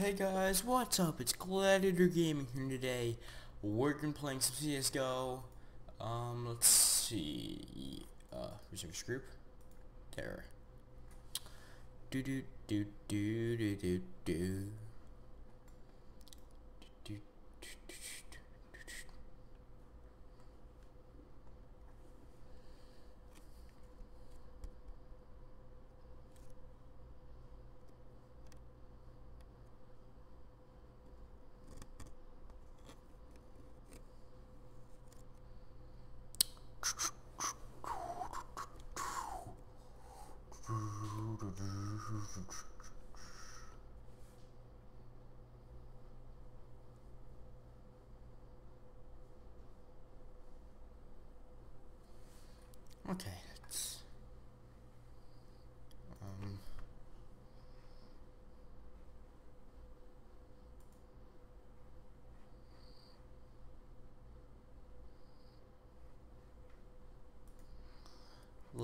Hey guys, what's up? It's Gladiator Gaming here today. We're gonna playing some CSGO. Um, let's see. Uh, reserves group. Do do do do do do. Do, do, do, do, do, do. Okay, let's um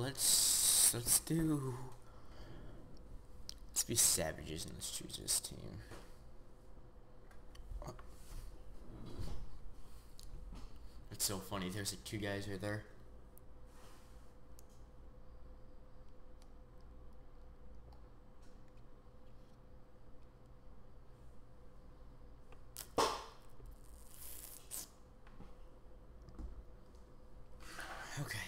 let's let's do let's be savages and let's choose this team. It's so funny, there's like two guys right there. Okay.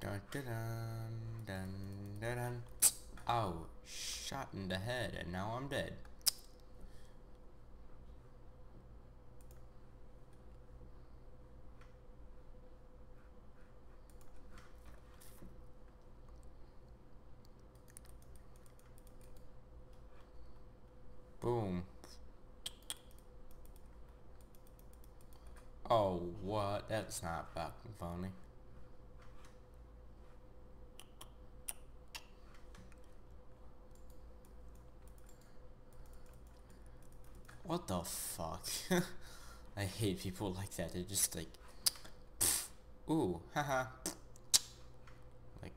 Dun dun dun dun dun dun. Oh, shot in the head, and now I'm dead. Boom. Oh, what? That's not fucking funny. What the fuck? I hate people like that. They're just like, ooh, haha. like,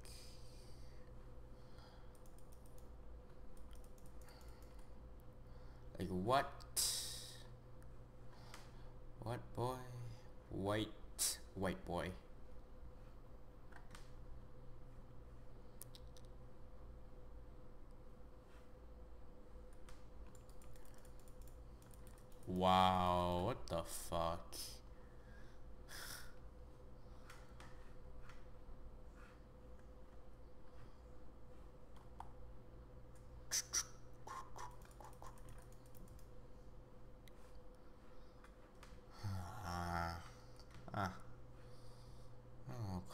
like what? What boy? White, white boy. Wow, what the fuck?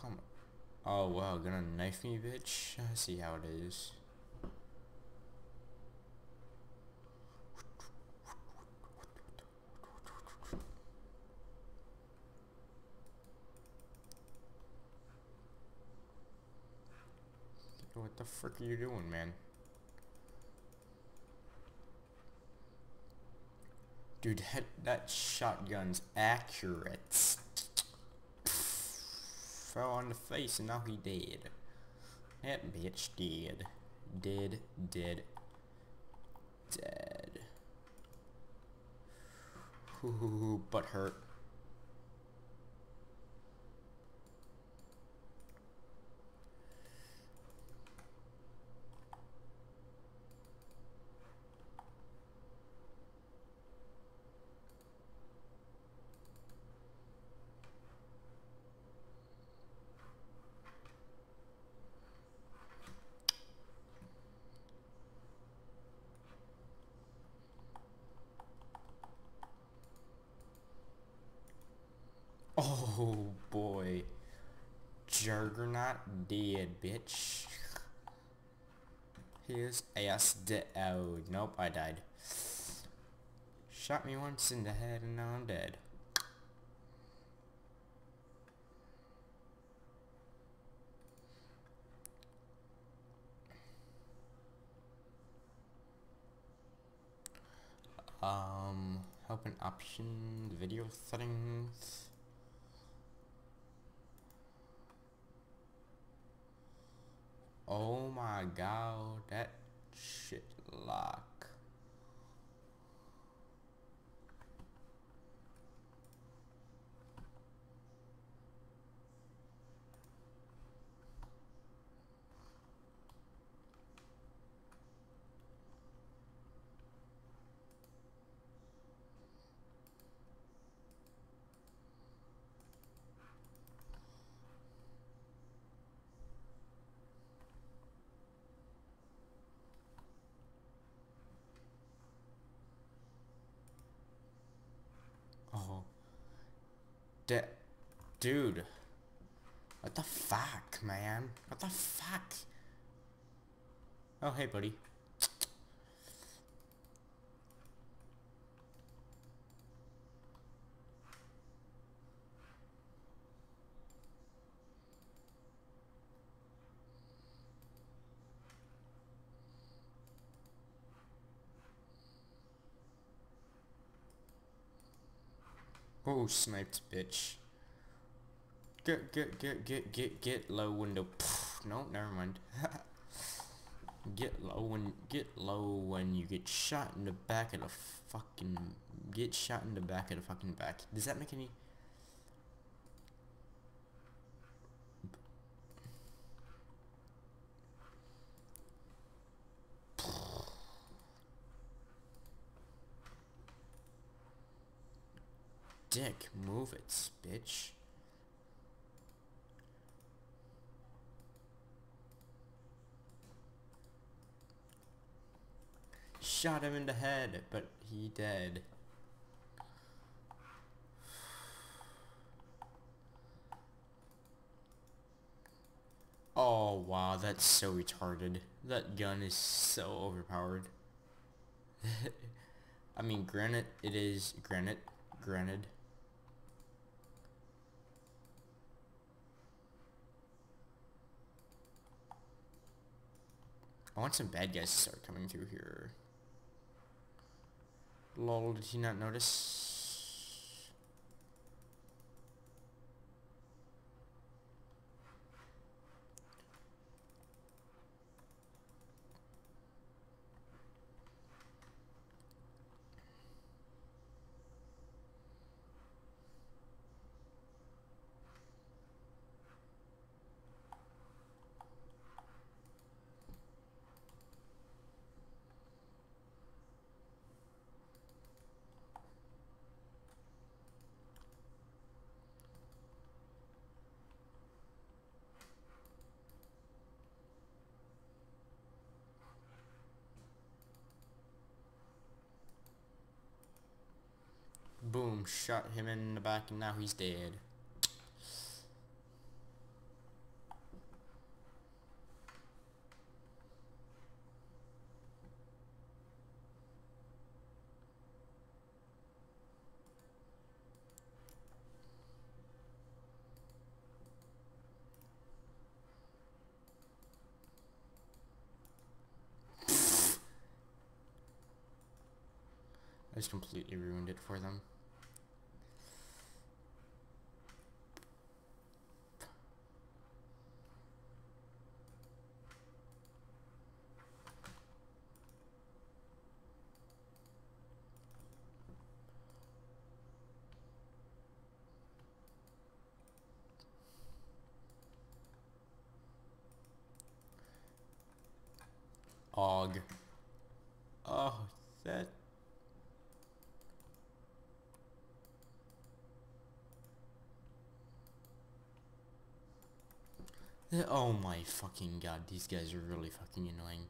Come. Oh, wow, gonna knife me, bitch? I see how it is. What the frick are you doing, man? Dude, that, that shotgun's accurate. Fell on the face and now he dead. That bitch dead. Dead, dead, dead. Ooh, butt hurt. Oh boy. Juggernaut dead, bitch. his ass dead. Oh, nope, I died. Shot me once in the head and now I'm dead. Um, help an option, video settings. Oh my god, that shit lock. Oh. Dude. What the fuck, man? What the fuck? Oh, hey, buddy. Oh, sniped, bitch. Get, get, get, get, get, get low window. Pff, no, never mind. get low when, get low when you get shot in the back of the fucking, get shot in the back of the fucking back. Does that make any? Dick, move it, bitch. Shot him in the head, but he dead. Oh wow, that's so retarded. That gun is so overpowered. I mean, granted, it is, granted, granted. I want some bad guys to start coming through here. Lol, did he not notice? Boom, shot him in the back and now he's dead. I just completely ruined it for them. Og. Oh, that. Oh my fucking god, these guys are really fucking annoying.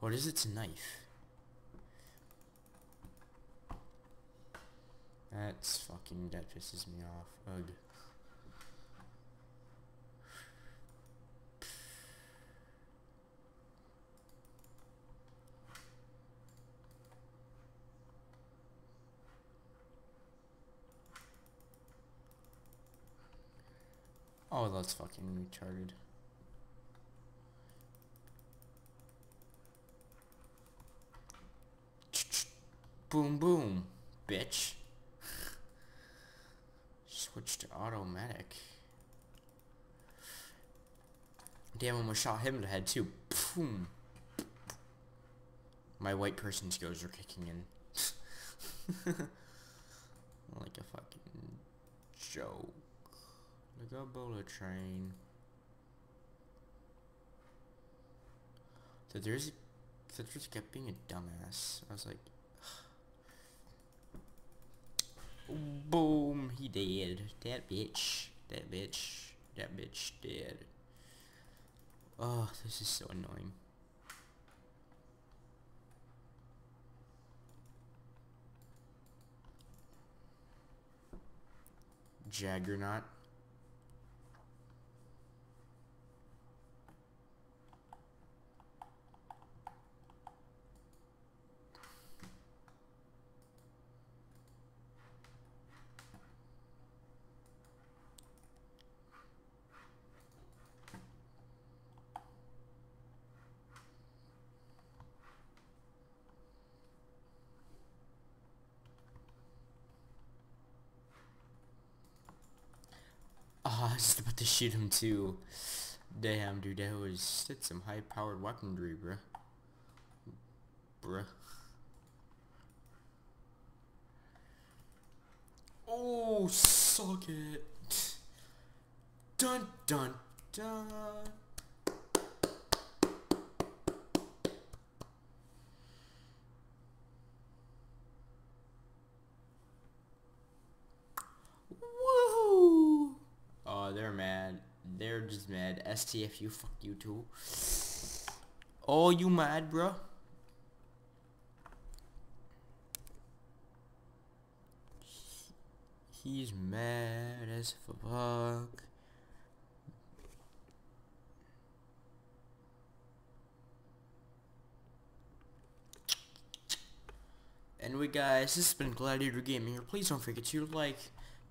What is it? It's a knife. That's fucking, that pisses me off. Ugh. Oh, that's fucking retarded. Boom, boom, bitch. Switch to automatic. Damn, almost shot him in the head too. Boom. My white person skills are kicking in. like a fucking joke. Like a bullet train. There's, so kept being a dumbass. I was like, boom, he dead. That bitch, that bitch, that bitch dead. Oh, this is so annoying. Juggernaut. Was about to shoot him too. Damn, dude, that was that's some high-powered weaponry, bruh. Bruh. Oh, suck it. Dun dun dun. Woohoo! Oh, they're mad. They're just mad. STFU, fuck you too. Oh, you mad, bro? He's mad as fuck. Anyway guys, this has been Gladiator Gaming. Please don't forget to like,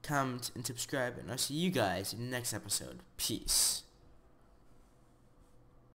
comment, and subscribe, and I'll see you guys in the next episode. Peace.